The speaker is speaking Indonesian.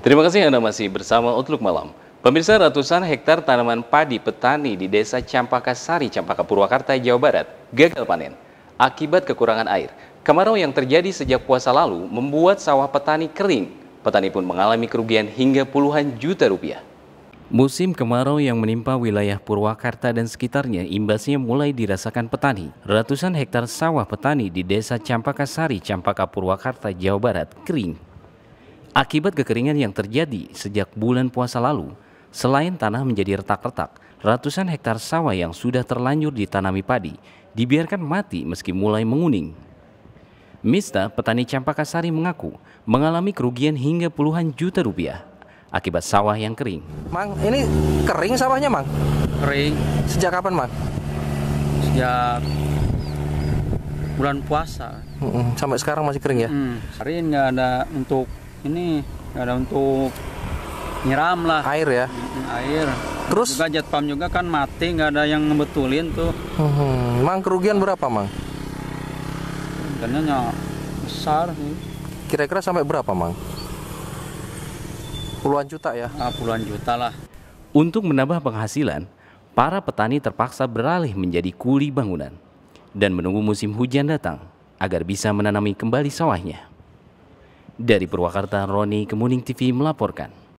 Terima kasih Anda masih bersama Outlook Malam. Pemirsa ratusan hektar tanaman padi petani di Desa Campaka Sari, Campaka Purwakarta, Jawa Barat gagal panen akibat kekurangan air. Kemarau yang terjadi sejak puasa lalu membuat sawah petani kering. Petani pun mengalami kerugian hingga puluhan juta rupiah. Musim kemarau yang menimpa wilayah Purwakarta dan sekitarnya imbasnya mulai dirasakan petani. Ratusan hektar sawah petani di Desa Campaka Sari, Campaka Purwakarta, Jawa Barat kering Akibat kekeringan yang terjadi sejak bulan puasa lalu, selain tanah menjadi retak-retak, ratusan hektar sawah yang sudah terlanjur ditanami padi dibiarkan mati meski mulai menguning. Mista, petani Campakasari mengaku mengalami kerugian hingga puluhan juta rupiah akibat sawah yang kering. Mang, ini kering sawahnya, Mang? Kering. Sejak kapan, Mang? Sejak bulan puasa. Sampai sekarang masih kering ya? Hmm, hari nggak ada untuk ini nggak ada untuk nyiram lah. Air ya? Air. Terus? Juga jet pump juga kan mati nggak ada yang ngebetulin tuh. Hmm, mang kerugian berapa mang? Kerugiannya besar sih. Kira-kira sampai berapa mang? Puluhan juta ya? Ah, puluhan juta lah. Untuk menambah penghasilan para petani terpaksa beralih menjadi kuli bangunan dan menunggu musim hujan datang agar bisa menanami kembali sawahnya. Dari Purwakarta, Roni Kemuning TV melaporkan.